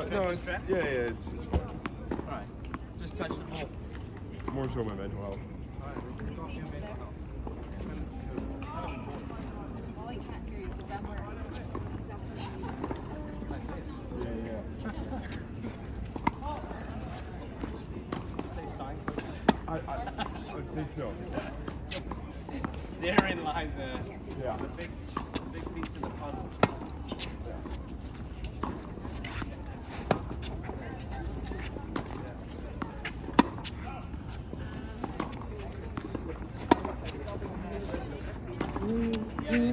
Uh, no, it's yeah, yeah, it's, it's fine. Alright. Just touch the ball. More so my mental health. Molly can't hear you because I'm wearing. Yeah, yeah. Say sign coaches. I, I, I think so. Therein lies a, Yeah. the big, big piece of the puzzle. Hey,